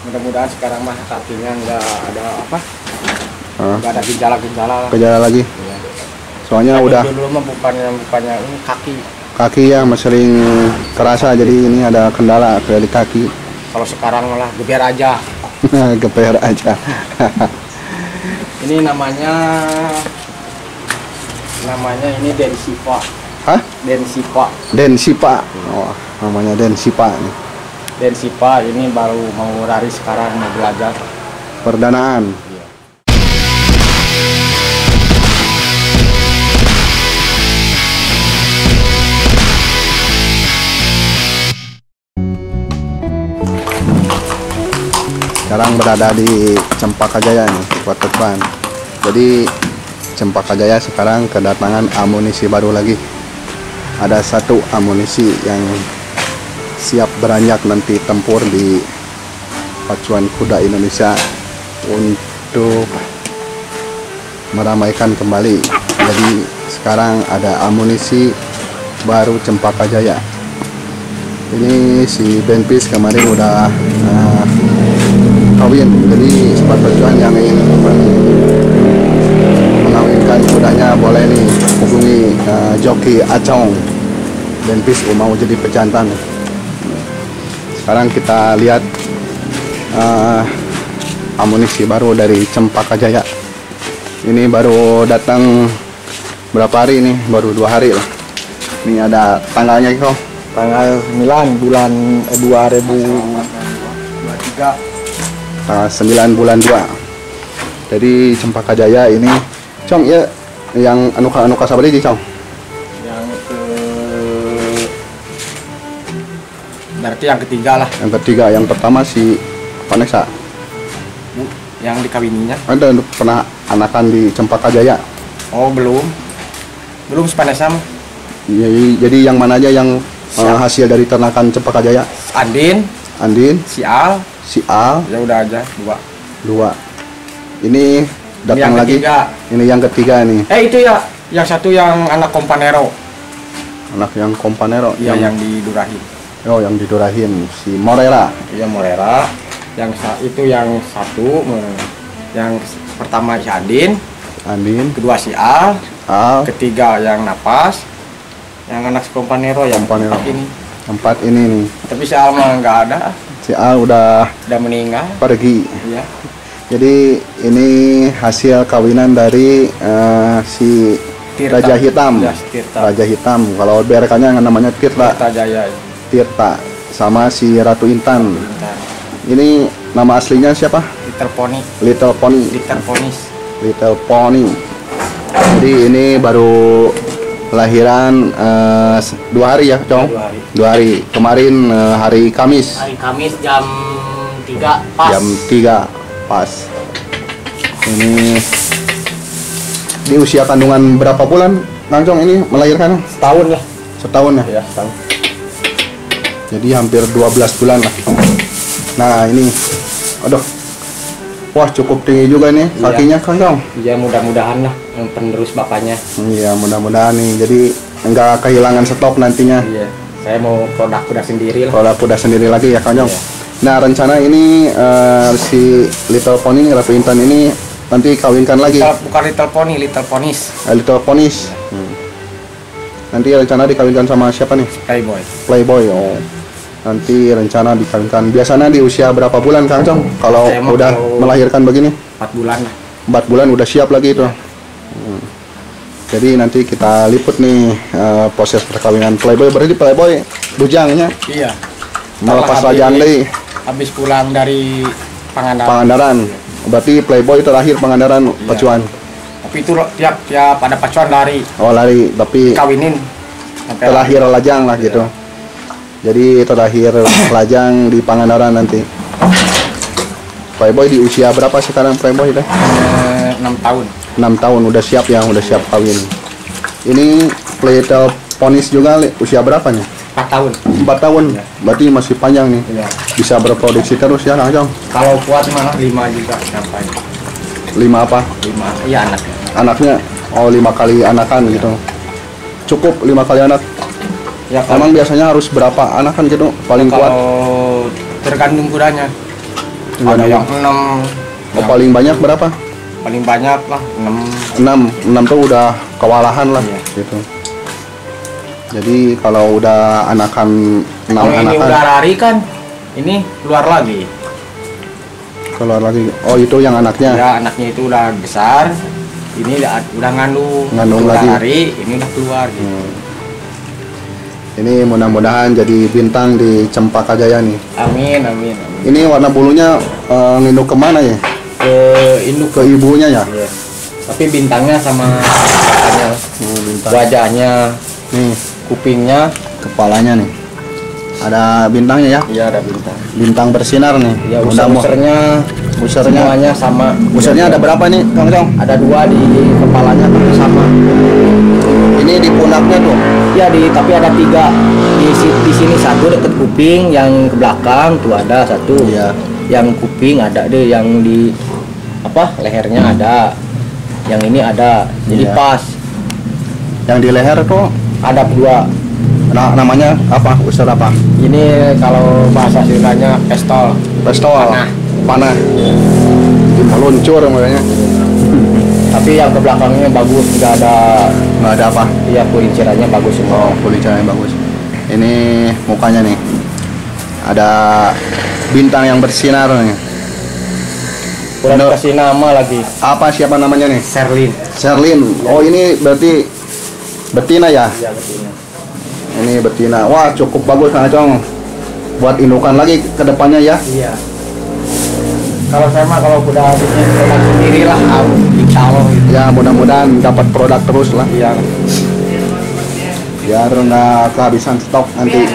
mudah-mudahan sekarang mah kakinya nggak ada apa nggak ada gejala-gejala gejala lagi. Iya. Soalnya udah dulu mah bukannya bukannya ini kaki kaki yang sering kerasa jadi ini ada kendala di kaki. kalau sekarang malah geber aja Geper aja. ini namanya namanya ini densipa Hah? densipa Densipa. Oh, namanya Densipa nih. Densipa ini baru mau lari sekarang mau belajar Perdanaan. Sekarang berada di Cempaka Jaya nih, Kota Tuban. Jadi Cempaka Jaya sekarang kedatangan amunisi baru lagi. Ada satu amunisi yang siap beranjak nanti tempur di pacuan kuda Indonesia untuk meramaikan kembali. Jadi sekarang ada amunisi baru Cempaka Jaya. Ini si Benpis kemarin udah uh, kawin. Jadi sobat pacuan yang ingin mengawinkan kudanya boleh nih hubungi uh, joki Acong. Benpis mau jadi pejantan. Sekarang kita lihat uh, amunisi baru dari Cempaka Jaya. Ini baru datang berapa hari ini? Baru dua hari lah. Ini ada tanggalnya kok. tanggal 9 bulan eh, 2023 Tanggal 9 bulan 2. Jadi Cempaka Jaya ini, Cong ya yang anuka anuka sabari di Cong. Berarti yang ketiga lah Yang ketiga, yang pertama si Vanessa. Yang dikawininya Ada pernah anakan di Cempaka Jaya. oh belum belum mah Jadi, jadi yang mana aja yang uh, Siap. hasil dari ternakan Cempaka Jaya? Andin Andin, si Al si Al, ya udah aja dua dua. Ini datang yang lagi. ketiga. Ini yang ketiga nih, eh itu ya yang satu yang anak kompanero anak yang kompanero. ya yang di Durahin oh yang didurahin si Morera. iya Morera yang itu yang satu yang pertama si Andin Andin, kedua si Al Al, ketiga yang napas yang anak kompanero yang Kompanero. empat ini empat ini nih. tapi si Al mah nggak ada Si Al udah udah meninggal pergi. iya Jadi ini hasil kawinan dari eh, si Tirta. Raja Hitam. Ya, Tirta. Raja Hitam. Kalau BRK-nya namanya Tirta. Tirta Jaya ya. Tirta sama si Ratu Intan. Bentar. Ini nama aslinya siapa? Little Pony Little Pony. Little Ponies Little Pony. Jadi ini baru lahiran s- dua hari ya, Cong? Dua hari. Dua hari. Kemarin eh, hari Kamis hari Kamis jam 3 pas jam 3 pas. Ini di usia kandungan berapa bulan, Kang Cong ini melahirkan? setahun lah Setahun ya. ya setahun Jadi hampir 12 bulan lah. Nah, ini aduh. Wah, cukup tinggi juga nih Iya. kakinya, Kang Cong. ya mudah-mudahan lah yang penerus bapaknya Iya, mudah-mudahan nih. Jadi enggak kehilangan stok nantinya. iya saya mau produk kuda sendiri lah Kalau kuda sendiri lagi ya, Jong. Iya. Nah, rencana ini eh, si Little Pony Ratu Intan ini nanti kawinkan lagi. Little- bukan Little Pony Little Ponies Eh, Little Ponies. Hmm. Nanti rencana dikawinkan sama siapa nih? Playboy Playboy. Oh. Nanti rencana dikawinkan. Biasanya di usia berapa bulan, Kang Jong? Kalau udah melahirkan begini, 4 bulan 4 bulan udah siap lagi itu. Hmm. Jadi nanti kita liput nih eh, proses perkawinan Playboy. Berarti Playboy bujangnya iya melepas habis- deh. habis pulang dari Pangandaran Pangandaran. Berarti Playboy terakhir Pangandaran Iya. pacuan. tapi itu tiap tiap ada pacuan lari Oh lari, tapi kawinin terakhir lajang lah Iya. gitu. Jadi terakhir lajang di Pangandaran nanti. Playboy di usia berapa sekarang Playboy deh? Eh, enam tahun 6 tahun udah siap ya, udah siap kawin. Ini Little Ponies juga usia berapa nih? 4 tahun 4 tahun. Berarti masih panjang nih. Iya. Bisa berproduksi terus ya, Kang kalau kuat malah 5 juga sampai 5 apa? 5 iya anak Anaknya oh 5 kali anakan gitu. Cukup 5 kali anak. Ya kalau, Emang biasanya harus berapa anak kan gitu paling kuat? kalau tergantung kudanya ada yang enam Oh, paling banyak berapa? paling banyak lah enam 6. 6 tuh udah kewalahan lah Iya. gitu. Jadi kalau udah anakan 6 kalau ini anakan udah lari kan ini keluar lagi keluar lagi. Oh, itu yang anaknya. ya anaknya itu udah besar ini udah, udah ngandung Ngandung udah lagi. lari ini udah keluar gitu Hmm. Ini mudah-mudahan jadi bintang di Cempaka Jaya nih. amin amin amin Ini warna bulunya eh, nginduk ke mana ya? ke induk Ke ibunya ya? Iya. tapi bintangnya sama Oh, bintang. wajahnya Nih, kupingnya kepalanya nih. Ada bintangnya ya? iya ada bintang Bintang bersinar nih. ya Mudah mu- user-usernya Usernya semuanya sama Usernya ada berapa nih, Kang Jong? ada dua di kepalanya tapi sama Ini di pundaknya tuh. ya di tapi ada tiga di, di sini satu deket kuping yang ke belakang tuh ada satu Iya. yang kuping ada deh yang di apa lehernya ada yang ini ada jadi Iya. pas Yang di leher tuh ada dua na- namanya apa? User apa? ini kalau bahasa Sundanya pistol Pistol. Panah. Panah. Jadi meluncur makanya. Tapi yang ke belakangnya bagus nggak ada Nggak ada apa. ya kulincirannya bagus semua Oh, kulicannya bagus. Ini mukanya nih. Ada bintang yang bersinar nih. kurang No. kasih nama lagi Apa siapa namanya nih? Serlin Sherlin. Oh, ini berarti betina ya? ya betina Ini betina. Wah, cukup bagus Kang Acong. Buat indukan lagi ke depannya ya. iya kalau saya mah kalau udah bikin produk sendiri lah aku insya Allah gitu Ya, mudah-mudahan dapat produk terus lah. iya Biar nggak kehabisan stok nanti.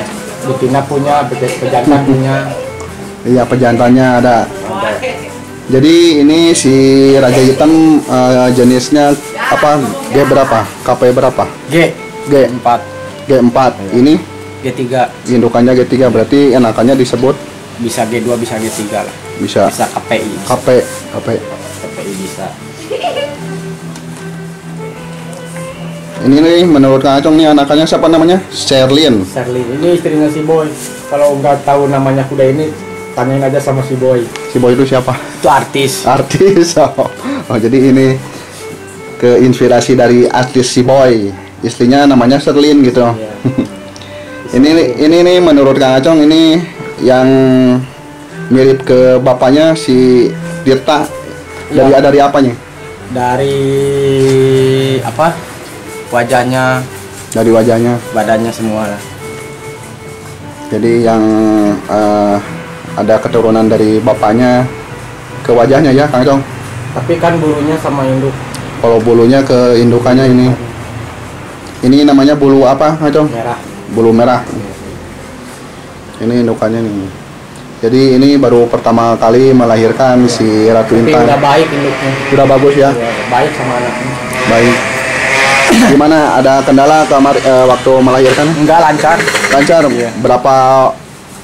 betina punya pe- pejantan punya Iya, pejantannya ada. Jadi ini si Raja Hitam eh, jenisnya apa? G berapa? KP berapa? G G G4 G4. Ini G3 indukannya G3 berarti enakannya disebut bisa G2 bisa G3 lah bisa bisa KPI KP KP. KPI bisa Ini nih menurut Kang Acong nih anakannya siapa namanya? Sherlin. Serlin ini istrinya si Boy kalau nggak tahu namanya kuda ini tanyain aja sama si Boy Si boy itu siapa? itu artis Artis. Oh, Oh, jadi ini keinspirasi dari artis si boy. Istrinya namanya Sherlin gitu. Iya. Ini ini nih menurut Kang Acong ini yang mirip ke bapaknya si Dirta dari Iya. dari apanya? dari apa wajahnya Dari wajahnya. badannya semua lah Jadi yang eh, ada keturunan dari bapaknya ke wajahnya ya Kang Acong. tapi kan bulunya sama induk Kalau bulunya ke indukannya ini. Ini namanya bulu apa Kang Acong? merah Bulu merah. Ini indukannya nih. Jadi ini baru pertama kali melahirkan si Ratu tapi udah Intan. baik induknya Sudah bagus ya. Iya, baik sama anaknya Baik. Gimana? Ada kendala kamar eh, waktu melahirkan? enggak lancar Lancar. Iya. Berapa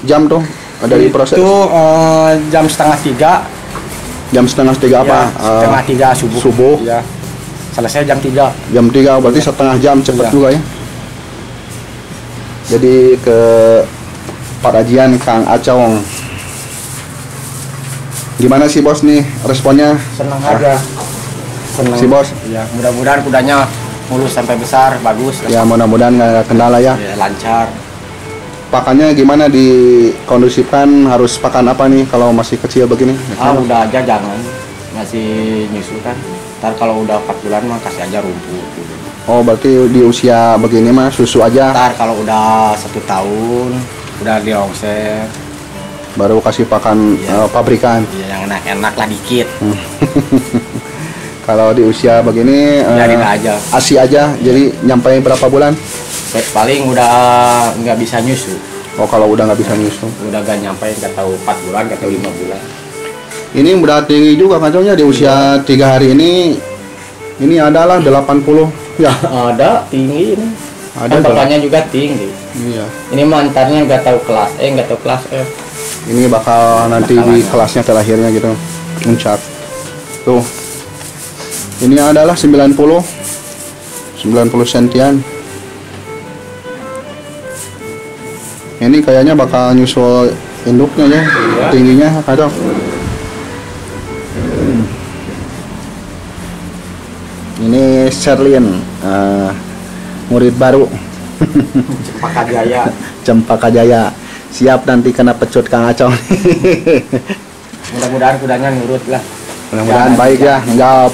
jam tuh dari proses? itu eh, jam setengah tiga Jam setengah tiga apa? ya, Eh, setengah tiga subuh subuh. ya selesai jam tiga jam 3 berarti setengah jam cepet Iya. juga ya. Jadi ke Pak Rajian Kang Acong. Gimana sih bos nih responnya? senang Ah. aja senang Si bos? ya mudah-mudahan kudanya mulus sampai besar bagus Ya mudah-mudahan nggak ada kendala ya. Ya, lancar Pakannya gimana dikondusifkan harus pakan apa nih kalau masih kecil begini? ah udah aja jangan masih nyusu kan ntar kalau udah 4 bulan mah kasih aja rumput gitu. Oh berarti di usia begini mah susu aja ntar kalau udah satu tahun udah dirongser baru kasih pakan Iya. eh, pabrikan. ya, yang enak-enak lah dikit Kalau di usia begini eh, biarin aja ASI aja jadi nyampe berapa bulan? paling udah nggak bisa nyusu Oh kalau udah nggak bisa nyusu. udah gak nyampe nggak tahu 4 bulan nggak tahu 5 bulan Ini udah tinggi juga kacaunya di usia tiga hari ini. Ini adalah 80 ya. ada tinggi ini ada kan totalnya juga tinggi. Iya. Ini mantannya nggak tahu kelas eh nggak tahu kelas F ini bakal nanti di kelasnya terakhirnya gitu muncak. Tuh. Ini adalah 90 90 sentian. Ini kayaknya bakal nyusul induknya ya iya. tingginya kacau ini Sherlin uh, eh, murid baru Cempaka Jaya Cempaka Jaya. Siap nanti kena pecut Kang Acong. mudah-mudahan kudanya nurut lah Mudah-mudahan baik ya, enggak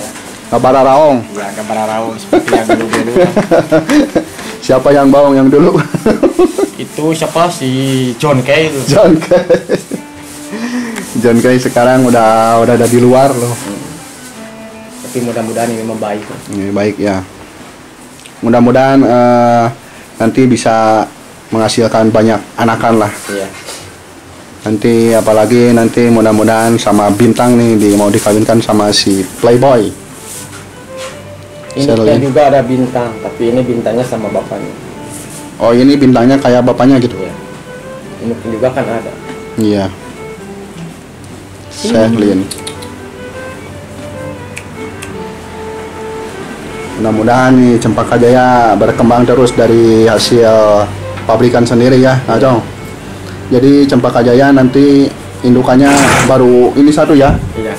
kabar raong. ya gambar raung seperti yang dulu-dulu Siapa yang bawang yang dulu? itu siapa si John Kay itu John Kay. John Kay sekarang udah udah ada di luar loh. tapi mudah-mudahan ini membaik Ini baik ya. Mudah-mudahan eh, nanti bisa menghasilkan banyak anakan lah. iya Nanti apalagi nanti mudah-mudahan sama bintang nih di mau dikawinkan sama si Playboy. ini Sherlyn. kan juga ada bintang tapi ini bintangnya sama bapaknya Oh ini bintangnya kayak bapaknya gitu. iya ini juga kan ada Iya. Sherlyn. Mudah-mudahan nih Cempaka Jaya berkembang terus dari hasil pabrikan sendiri ya, Acong. Jadi Cempaka Jaya nanti indukannya baru ini satu ya. iya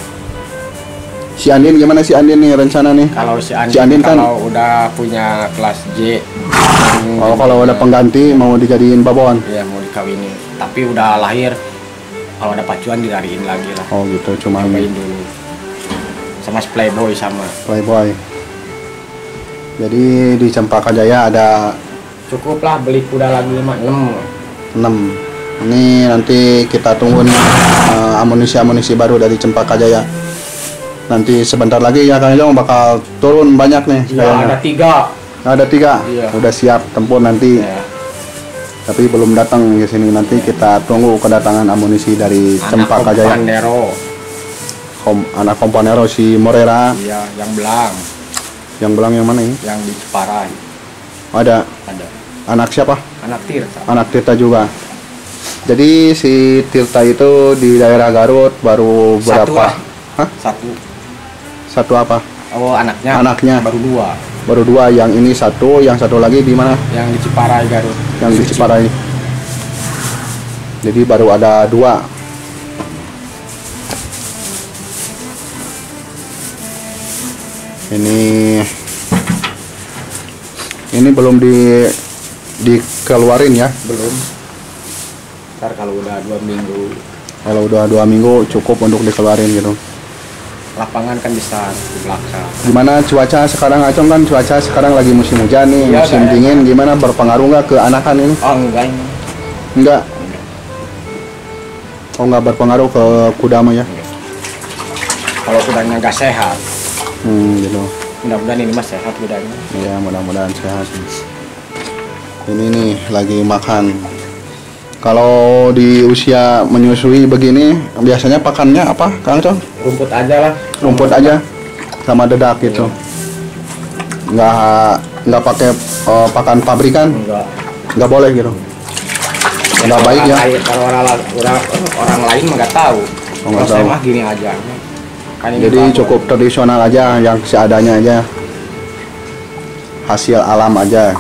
Si Andin gimana si Andin nih rencana nih? kalau si Andin, Si Andin kan- kalau udah punya kelas J Oh kalau ada pengganti mau dijadiin babon. ya mau dikawinin tapi udah lahir kalau ada pacuan dilariin lagi lah Oh gitu, cuma dulu sama si Playboy sama Playboy. Jadi di Cempaka Jaya ada cukup lah beli kuda lagi 56 6 ini nanti kita tunggu nih eh, amunisi-amunisi baru dari Cempaka Jaya. Nanti sebentar lagi ya Kang Jong bakal turun banyak nih ya kayaknya. ada tiga. Ada tiga? Iya. udah siap tempur nanti. Ya. tapi belum datang ke sini. Nanti kita tunggu kedatangan amunisi dari Cempaka Jaya. Pandero Kom- anak komponero si Morera. Iya yang belang yang belang yang mana ini? Yang di Ciparai ada. Ada. Anak siapa? Anak Tirta. Anak Tirta juga. Jadi si Tirta itu di daerah Garut baru Satu berapa? lah. Hah? satu. Satu apa? Oh anaknya. Anaknya. baru dua. Baru dua yang ini satu yang satu lagi di mana? Yang di Ciparai Garut. Yang di. Ciparai. Jadi baru ada dua ini ini belum di dikeluarin ya? Belum. Ntar kalau udah dua minggu. Kalau udah dua minggu cukup untuk dikeluarin gitu. Lapangan kan bisa di belakang. Gimana cuaca sekarang acong? Kan cuaca sekarang lagi musim hujan nih Iya, musim dingin. Gimana berpengaruh nggak ke anakan ini? Oh enggak. Ini enggak? Oh nggak berpengaruh ke kuda mah ya? Kalau kudanya nggak sehat hmm gitu mudah-mudahan ini mas sehat kudanya ya mudah-mudahan sehat. Ini nih lagi makan. Kalau di usia menyusui begini biasanya pakannya apa kang Cong? rumput aja lah. Rumput aja sama dedak gitu. Nggak nggak pakai eh, pakan pabrikan enggak nggak. Boleh gitu. Nggak baik ya. lain, kalau orang, orang, orang lain nggak tahu. Oh, nggak kalau saya mah gini aja jadi babon. cukup tradisional aja yang seadanya aja. Hasil alam aja.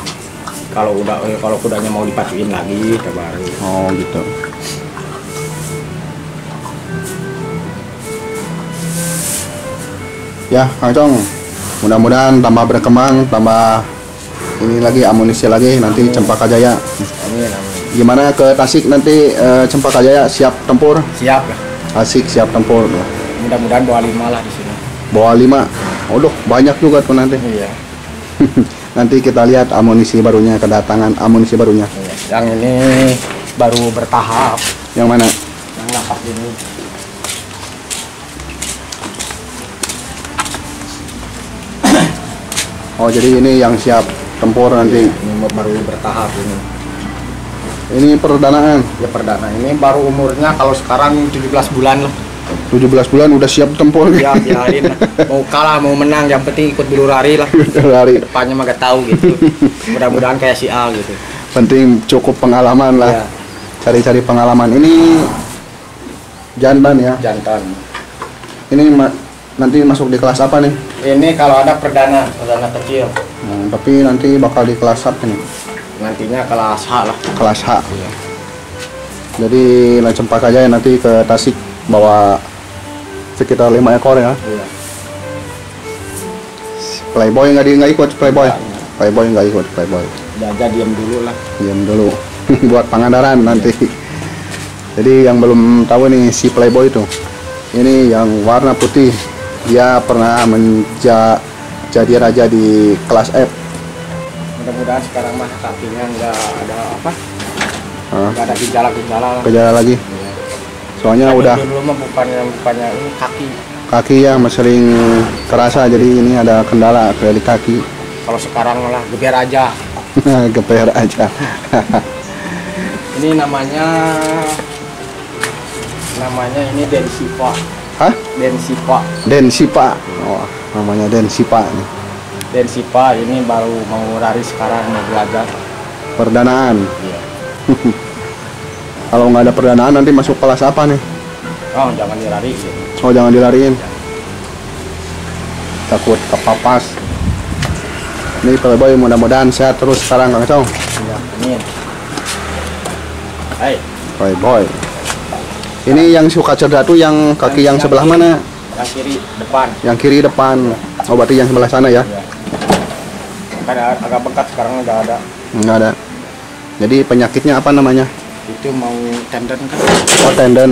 Kalau udah eh, kalau kudanya mau dipacuin lagi baru. Oh gitu. Ya Kang Cong. Mudah-mudahan tambah berkembang tambah ini lagi amunisi lagi nanti Cempaka Jaya. Amin amin. Gimana ke Tasik nanti eh, Cempaka Jaya? Siap tempur? Siap. Tasik siap tempur mudah-mudahan bawa lima lah di sini. Bawa lima? Waduh banyak juga tuh nanti. Iya. Nanti kita lihat amunisi barunya kedatangan amunisi barunya. Iya. yang ini baru bertahap. Yang mana? Yang lapak ini. Oh jadi ini yang siap tempur nanti. Ini baru bertahap ini. Ini perdanaan? Ya perdana ini baru umurnya kalau sekarang 17 bulan loh 17 bulan udah siap tempur. Ya lah. mau kalah mau menang yang penting ikut dulu lari lah. Lari depannya mah gak tahu gitu. Mudah-mudahan kayak si Al gitu. Penting cukup pengalaman lah. Ya cari-cari pengalaman. Ini jantan ya. Jantan. Ini ma- nanti masuk di kelas apa nih? Ini kalau ada perdana perdana kecil. Hmm, tapi nanti bakal di kelas apa nih? Nantinya kelas H lah. Kelas H. Iya. jadi cempaka aja nanti ke Tasik bawa sekitar lima ekor ya Iya. Playboy nggak di nggak ikut Playboy. Playboy nggak ikut Playboy. jaga diam dulu lah Diam dulu. Buat Pangandaran nanti. Jadi yang belum tahu nih si Playboy itu. Ini yang warna putih. Dia pernah menja jadi raja di kelas F. mudah-mudahan sekarang mah kakinya nggak ada apa nggak ada gejala-gejala Kejar lagi. Soalnya Tadi udah dulu mah bukannya bukannya ini kaki kaki yang sering terasa jadi ini ada kendala di kaki. kalau sekarang malah geber aja Geper aja. ini namanya namanya ini densipa Hah? densipa Densipa. Oh, namanya Densipa nih. densipa ini baru mau lari sekarang mau belajar Perdanaan. Iya. Kalau nggak ada perdanaan nanti masuk kelas apa nih? oh jangan dilari Oh jangan dilariin. Takut kepapas. Ini playboy mudah-mudahan sehat terus sekarang Kang Cong. ya ini Hai, Playboy. Ini yang suka cerdas tuh yang kaki yang sebelah mana? yang kiri depan Yang kiri depan. Oh berarti yang sebelah sana ya? ya. kan agak bekat sekarang udah ada Nggak ada. Jadi penyakitnya apa namanya? Itu mau tendon kan Oh tendon.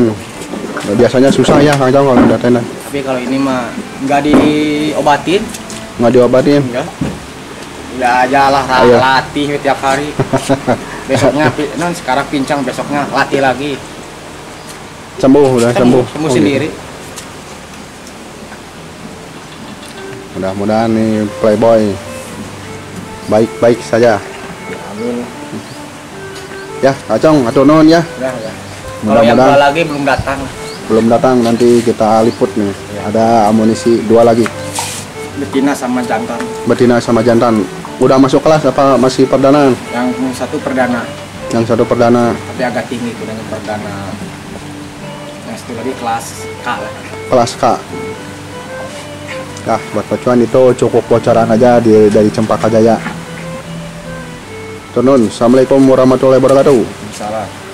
Biasanya susah ya Kang kalau udah tendon. tapi kalau ini mah nggak diobatin Nggak diobatin. enggak ya aja lah Ayo. latih tiap hari besoknya non sekarang pincang besoknya latih lagi Sembuh udah sembuh. sembuh Oh, gitu. sendiri Mudah-mudahan nih playboy baik-baik saja. amin Ya, Kacong, atau non ya. udah ya kalau yang dua lagi belum datang belum datang nanti kita liput nih. Ya. Ada amunisi dua lagi. betina sama jantan Betina sama jantan. Udah masuk kelas apa masih perdana? yang satu perdana Yang satu perdana tapi agak tinggi kudanya perdana yang satu lagi kelas K lah kelas K. Nah, buat pacuan itu cukup bocoran aja di, dari Cempaka Jaya. Turun. Assalamualaikum warahmatullahi wabarakatuh. salah